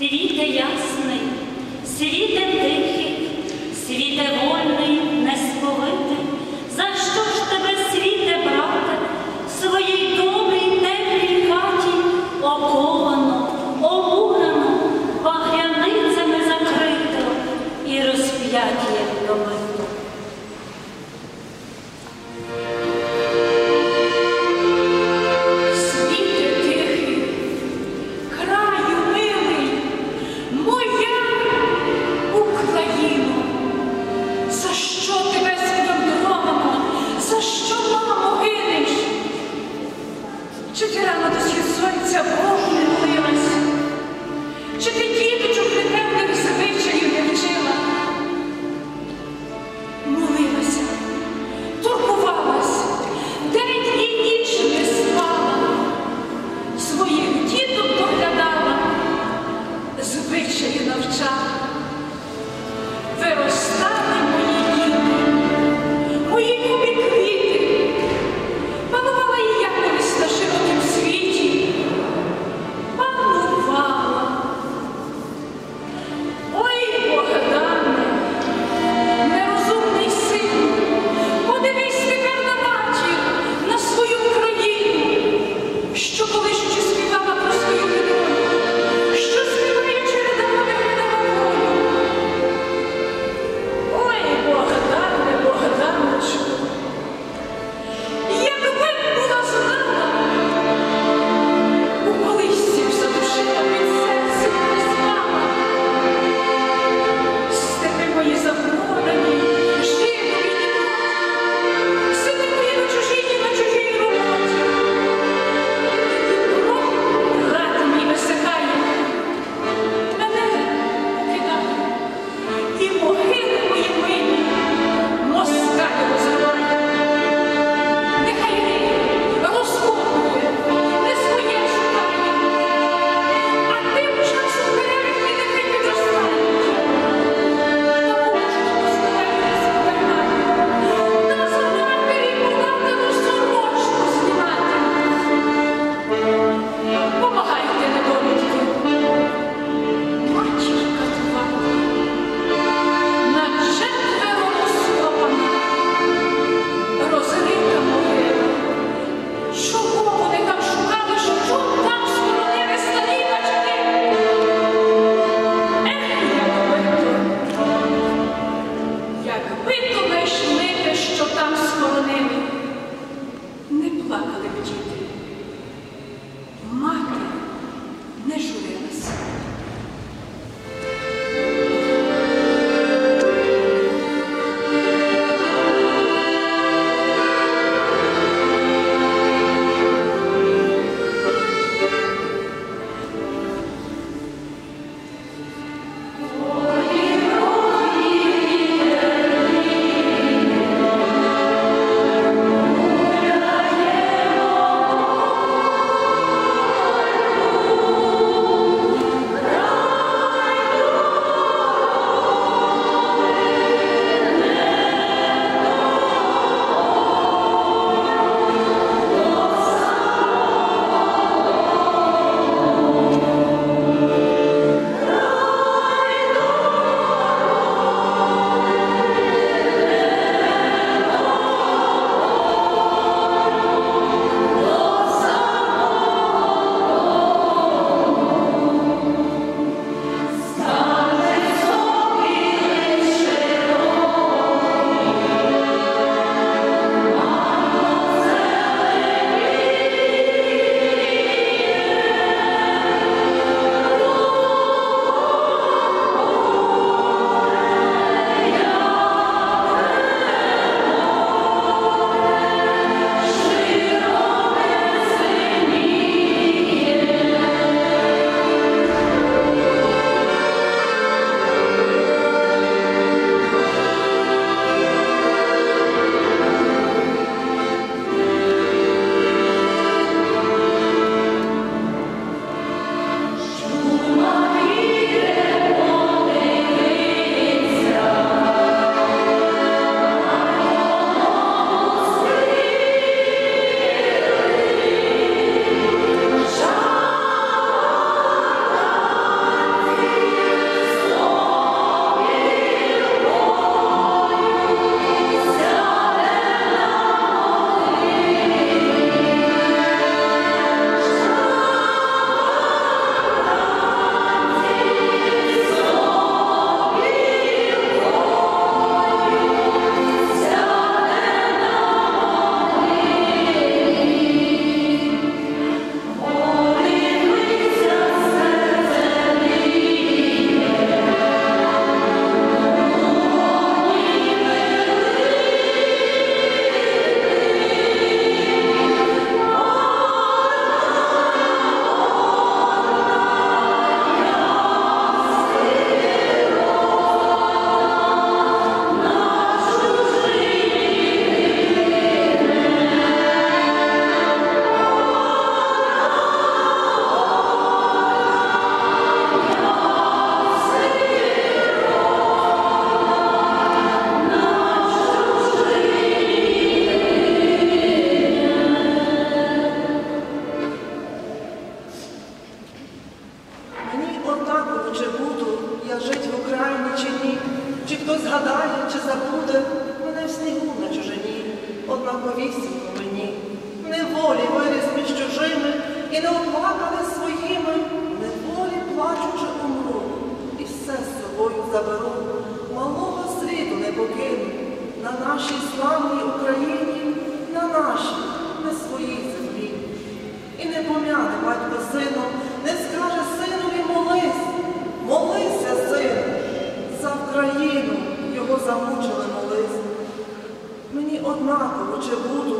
Світе ясний, світе тихий, світе вольний, однаковісінько мені. Неволі виріс між чужими і не оплакали своїми, неволі плачучи умру, і все з собою заберу. Малого світу не покину на нашій славній Україні, на нашій, не своїй землі. І не пом'яне батько сину, не скаже синові молись, молися, сину, за Україну його замучили. ho nato, ho ricevuto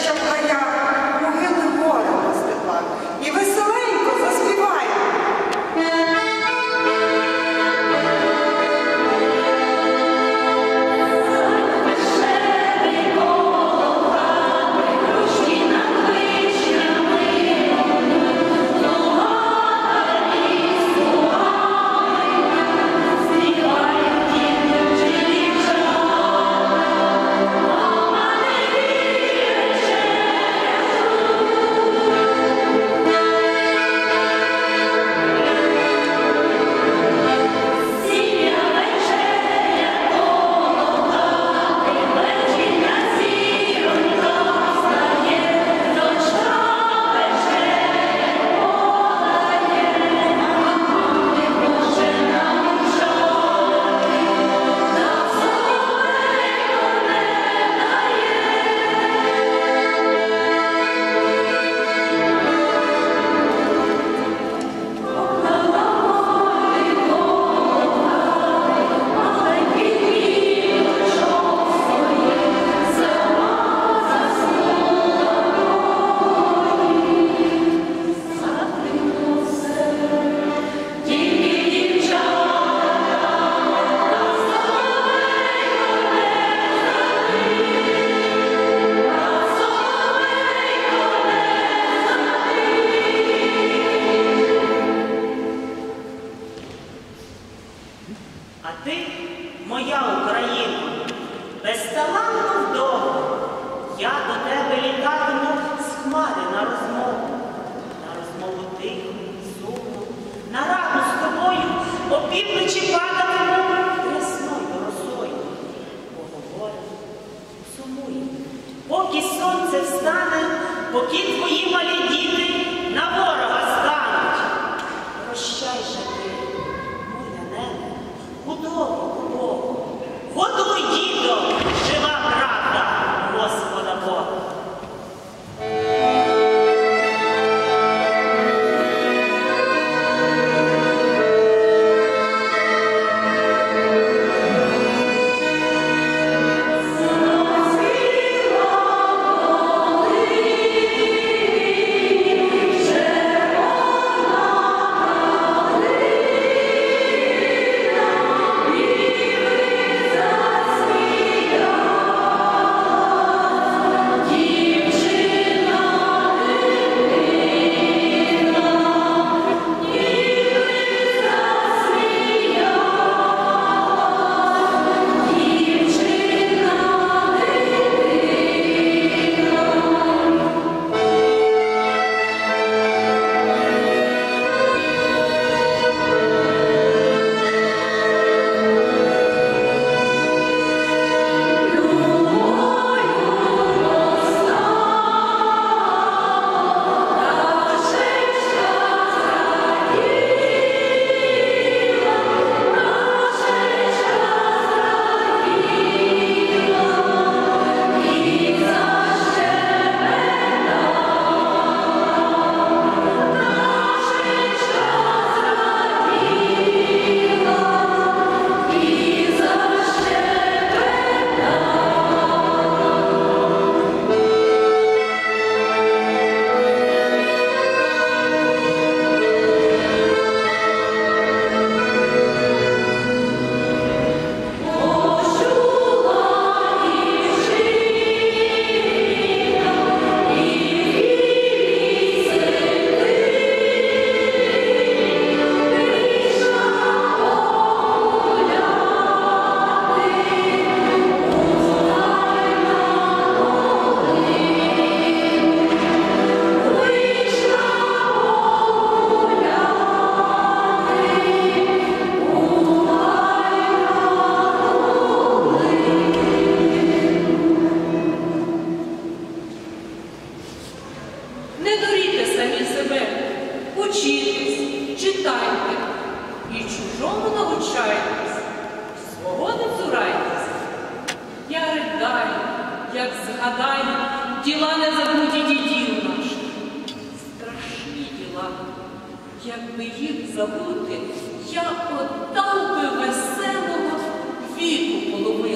gesture Учітесь, читайте і чужому навчайтесь, свого не цурайтесь. Я ридаю, як згадаю, діла не забуті дідів наших. Страшні діла, якби їх забути, я отдав би веселого віку половину.